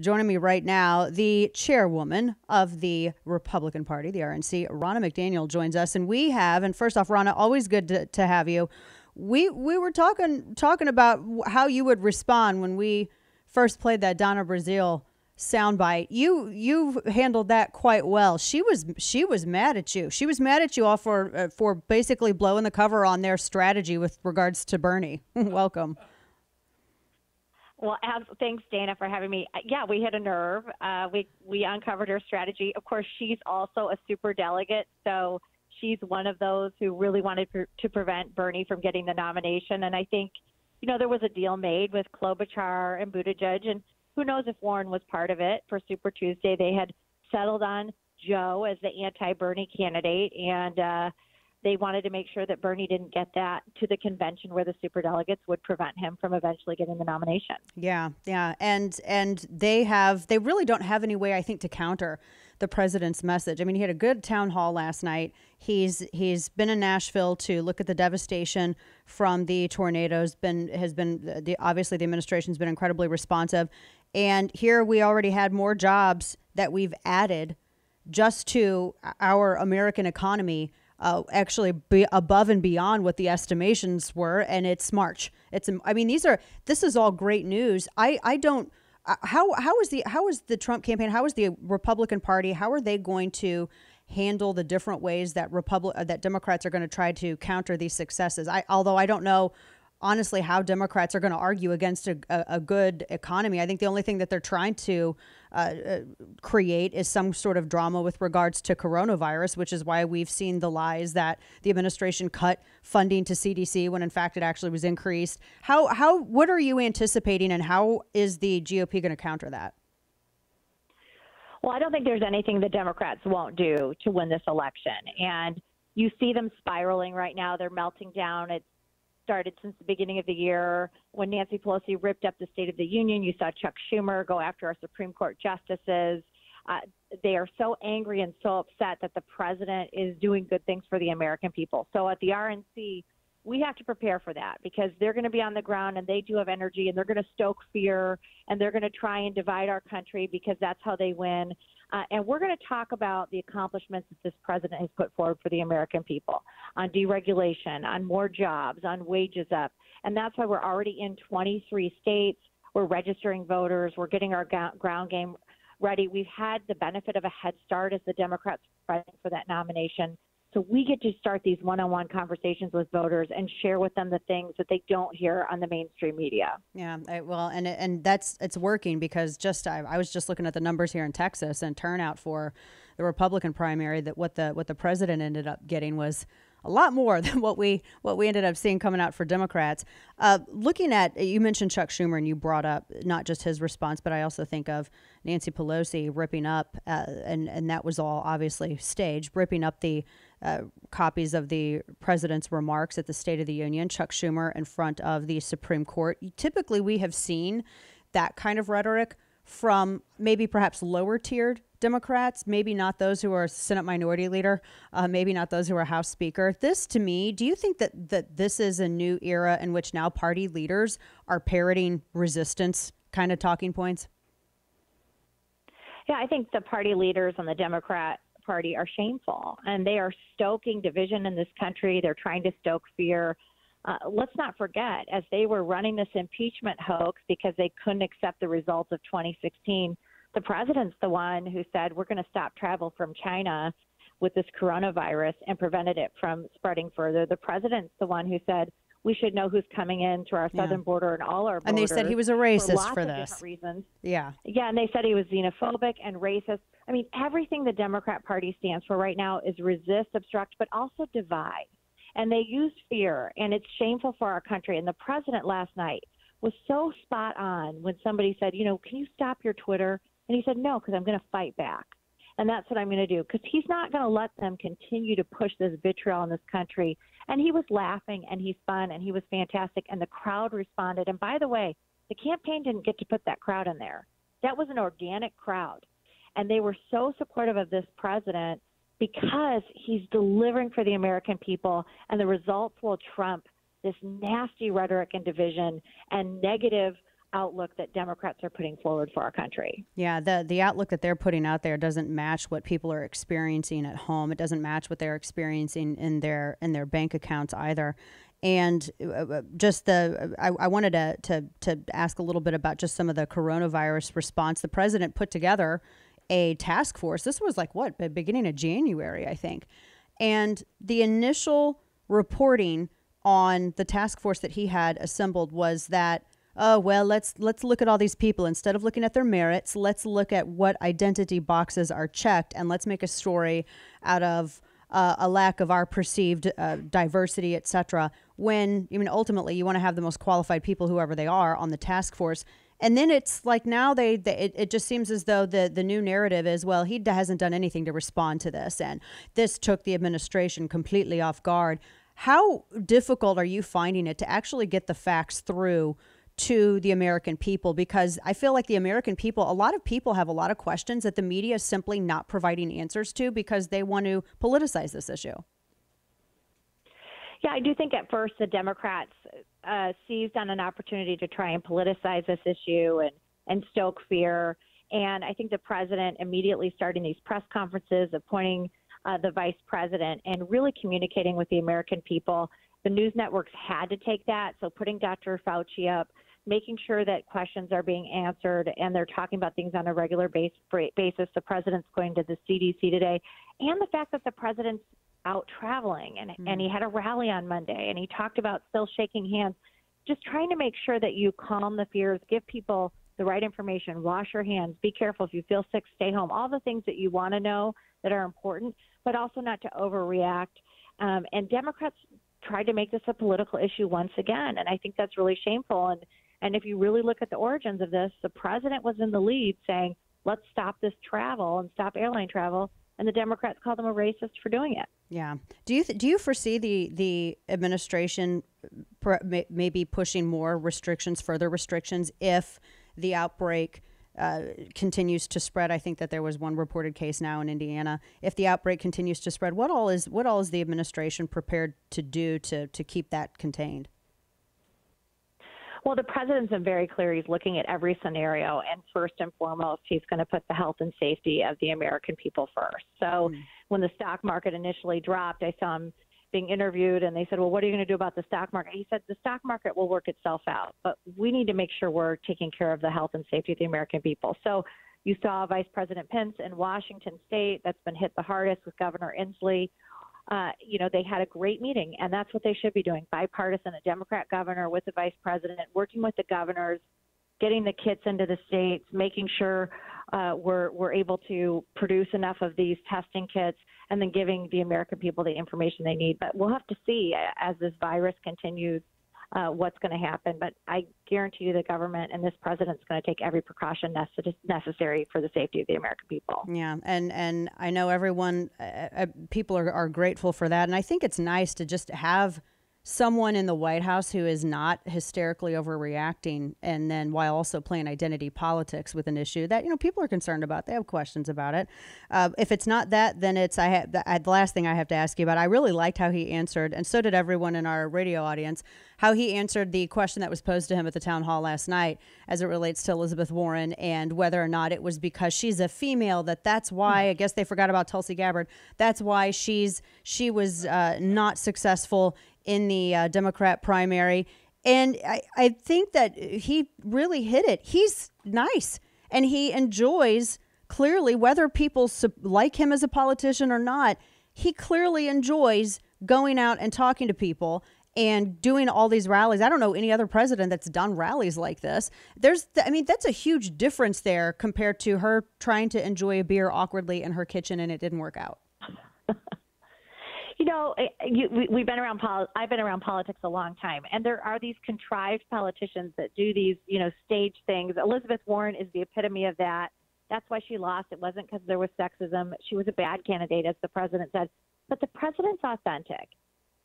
Joining me right now, the chairwoman of the Republican Party, the RNC, Ronna McDaniel, joins us, and we have. And first off, Ronna, always good to, to have you. We we were talking talking about how you would respond when we first played that Donna Brazile soundbite. You you handled that quite well. She was she was mad at you. She was mad at you all for uh, for basically blowing the cover on their strategy with regards to Bernie. Welcome. Well, as, thanks, Dana, for having me. Uh, yeah, we hit a nerve. Uh, we we uncovered her strategy. Of course, she's also a super delegate, so she's one of those who really wanted to prevent Bernie from getting the nomination. And I think, you know, there was a deal made with Klobuchar and Buttigieg, and who knows if Warren was part of it for Super Tuesday. They had settled on Joe as the anti-Bernie candidate, and uh, they wanted to make sure that Bernie didn't get that to the convention where the superdelegates would prevent him from eventually getting the nomination. Yeah, yeah, and and they have they really don't have any way I think to counter the president's message. I mean, he had a good town hall last night. He's he's been in Nashville to look at the devastation from the tornadoes. Been has been the, obviously the administration's been incredibly responsive, and here we already had more jobs that we've added just to our American economy uh, actually be above and beyond what the estimations were, and it's March. It's I mean these are this is all great news. I I don't uh, how how is the how is the Trump campaign? How is the Republican Party? How are they going to handle the different ways that Republic uh, that Democrats are going to try to counter these successes? I although I don't know honestly how Democrats are going to argue against a, a, good economy. I think the only thing that they're trying to uh, uh, create is some sort of drama with regards to coronavirus, which is why we've seen the lies that the administration cut funding to CDC when in fact it actually was increased. How how what are you anticipating, and how is the GOP going to counter that? Well, I don't think there's anything the Democrats won't do to win this election, and you see them spiraling right now. They're melting down. It's started since the beginning of the year when Nancy Pelosi ripped up the State of the Union. You saw Chuck Schumer go after our Supreme Court justices. Uh, they are so angry and so upset that the president is doing good things for the American people. So at the RNC, we have to prepare for that because they're going to be on the ground and they do have energy and they're going to stoke fear and they're going to try and divide our country because that's how they win. Uh, and we're going to talk about the accomplishments that this president has put forward for the American people on deregulation, on more jobs, on wages up. And that's why we're already in 23 states. We're registering voters. We're getting our ground game ready. We've had the benefit of a head start as the Democrats fighting for that nomination. So we get to start these one-on-one conversations with voters and share with them the things that they don't hear on the mainstream media. Yeah, I, well, and and that's it's working because just I, I was just looking at the numbers here in Texas and turnout for the Republican primary that what the what the president ended up getting was a lot more than what we what we ended up seeing coming out for Democrats. Uh, looking at you mentioned Chuck Schumer and you brought up not just his response, but I also think of Nancy Pelosi ripping up, uh, and and that was all obviously staged, ripping up the uh, copies of the president's remarks at the State of the Union, Chuck Schumer in front of the Supreme Court. Typically, we have seen that kind of rhetoric from maybe perhaps lower tiered Democrats, maybe not those who are Senate Minority Leader, uh, maybe not those who are House Speaker. This, to me, do you think that that this is a new era in which now party leaders are parroting resistance kind of talking points? Yeah, I think the party leaders on the Democrat Party are shameful and they are stoking division in this country. They're trying to stoke fear. Uh, let's not forget, as they were running this impeachment hoax because they couldn't accept the results of 2016, the president's the one who said, We're going to stop travel from China with this coronavirus and prevented it from spreading further. The president's the one who said, we should know who's coming in to our southern yeah. border and all our borders. And they said he was a racist for, for this. reasons. Yeah. Yeah, and they said he was xenophobic and racist. I mean, everything the Democrat Party stands for right now is resist, obstruct, but also divide. And they use fear, and it's shameful for our country. And the president last night was so spot on when somebody said, you know, can you stop your Twitter? And he said, no, because I'm going to fight back. And that's what I'm going to do because he's not going to let them continue to push this vitriol in this country. And he was laughing and he's fun and he was fantastic. And the crowd responded. And by the way, the campaign didn't get to put that crowd in there. That was an organic crowd. And they were so supportive of this president because he's delivering for the American people. And the results will trump this nasty rhetoric and division and negative outlook that Democrats are putting forward for our country. Yeah, the the outlook that they're putting out there doesn't match what people are experiencing at home. It doesn't match what they're experiencing in their in their bank accounts either. And uh, uh, just the, I, I wanted to, to to ask a little bit about just some of the coronavirus response. The president put together a task force. This was like what, beginning of January, I think. And the initial reporting on the task force that he had assembled was that oh well let's let's look at all these people. Instead of looking at their merits let's look at what identity boxes are checked and let's make a story out of uh, a lack of our perceived uh, diversity etc when i mean ultimately you want to have the most qualified people whoever they are on the task force. And then it's like now they, they it, it just seems as though the the new narrative is well he hasn't done anything to respond to this and this took the administration completely off guard. How difficult are you finding it to actually get the facts through to the American people? Because I feel like the American people, a lot of people have a lot of questions that the media is simply not providing answers to because they want to politicize this issue. Yeah, I do think at first the Democrats uh, seized on an opportunity to try and politicize this issue and, and stoke fear. And I think the president immediately starting these press conferences, appointing uh, the vice president and really communicating with the American people. The news networks had to take that. So putting Dr. Fauci up, making sure that questions are being answered and they're talking about things on a regular base, basis. The president's going to the CDC today, and the fact that the president's out traveling and, mm-hmm. and he had a rally on Monday and he talked about still shaking hands. Just trying to make sure that you calm the fears, give people the right information, wash your hands, be careful. If you feel sick, stay home. All the things that you want to know that are important but also not to overreact. Um, and Democrats tried to make this a political issue once again, and I think that's really shameful. And and if you really look at the origins of this, the president was in the lead saying, "Let's stop this travel and stop airline travel." and the Democrats called him a racist for doing it. Yeah. Do you th- do you foresee the the administration pr- maybe pushing more restrictions, further restrictions, if the outbreak uh, continues to spread. I think that there was one reported case now in Indiana. If the outbreak continues to spread, what all is what all is the administration prepared to do to to keep that contained? Well, the president's been very clear. He's looking at every scenario, and first and foremost, he's going to put the health and safety of the American people first. So, mm. when the stock market initially dropped, I saw him being interviewed and they said, Well, what are you going to do about the stock market? He said, The stock market will work itself out, but we need to make sure we're taking care of the health and safety of the American people. So you saw Vice President Pence in Washington State that's been hit the hardest with Governor Inslee. Uh, you know, they had a great meeting, and that's what they should be doing bipartisan, a Democrat governor with the vice president, working with the governors, getting the kits into the states, making sure uh, we're, we're able to produce enough of these testing kits and then giving the American people the information they need. But we'll have to see as this virus continues uh, what's going to happen. But I guarantee you the government and this president's going to take every precaution necess- necessary for the safety of the American people. Yeah, and and I know everyone, uh, uh people are, are grateful for that, and I think it's nice to just have – someone in the White House who is not hysterically overreacting and then while also playing identity politics with an issue that you know people are concerned about. They have questions about it. Uh, if it's not that then it's I have the, the last thing I have to ask you about I really liked how he answered and so did everyone in our radio audience how he answered the question that was posed to him at the town hall last night as it relates to Elizabeth Warren and whether or not it was because she's a female that that's why I guess they forgot about Tulsi Gabbard that's why she's she was uh, not successful in the uh, Democrat primary. And I, I think that he really hit it. He's nice and he enjoys clearly, whether people like him as a politician or not, he clearly enjoys going out and talking to people and doing all these rallies. I don't know any other president that's done rallies like this. There's, I mean, that's a huge difference there compared to her trying to enjoy a beer awkwardly in her kitchen and it didn't work out. You know, eh, you, we, we've been around. Poli- I've been around politics a long time, and there are these contrived politicians that do these, you know, stage things. Elizabeth Warren is the epitome of that. That's why she lost. It wasn't because there was sexism. She was a bad candidate, as the president said. But the president's authentic,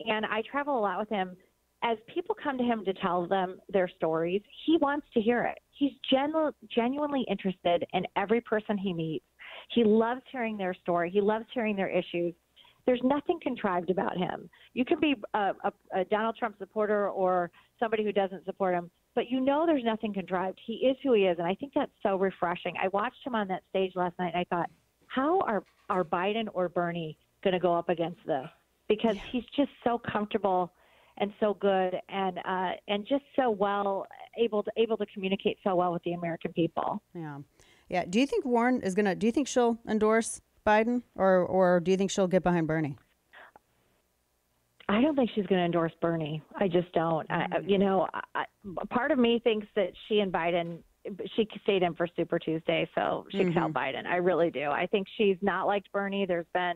and I travel a lot with him. As people come to him to tell them their stories, he wants to hear it. He's genu- genuinely interested in every person he meets. He loves hearing their story. He loves hearing their issues there's nothing contrived about him. You can be a, a, a Donald Trump supporter or somebody who doesn't support him. but you know there's nothing contrived. He is who he is, and I think that's so refreshing. I watched him on that stage last night, and I thought, how are are Biden or Bernie going to go up against this? Because yeah. he's just so comfortable and so good, and uh, and just so well able to able to communicate so well with the American people. Yeah, yeah. Do you think Warren is going to? Do you think she'll endorse Biden, or or do you think she'll get behind Bernie? I don't think she's going to endorse Bernie. I just don't. I, you know, I, part of me thinks that she and Biden, she stayed in for Super Tuesday, so she mm-hmm. can help Biden. I really do. I think she's not liked Bernie. There's been,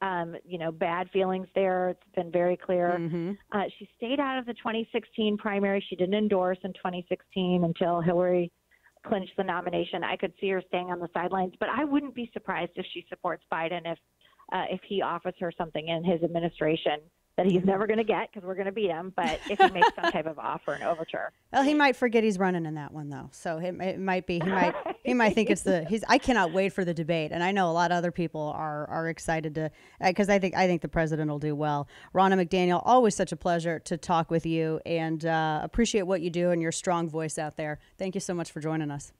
um, you know, bad feelings there. It's been very clear. Mm-hmm. Uh, she stayed out of the 2016 primary. She didn't endorse in 2016 until Hillary clinched the nomination. I could see her staying on the sidelines, but I wouldn't be surprised if she supports Biden if uh, if he offers her something in his administration that he's never going to get because we're going to beat him. But if he makes some type of offer and overture, well, he might forget he's running in that one though. So it, it might be he might he might think it's the he's. I cannot wait for the debate, and I know a lot of other people are are excited to because uh, I think I think the president will do well. Ronna McDaniel, always such a pleasure to talk with you, and uh, appreciate what you do and your strong voice out there. Thank you so much for joining us.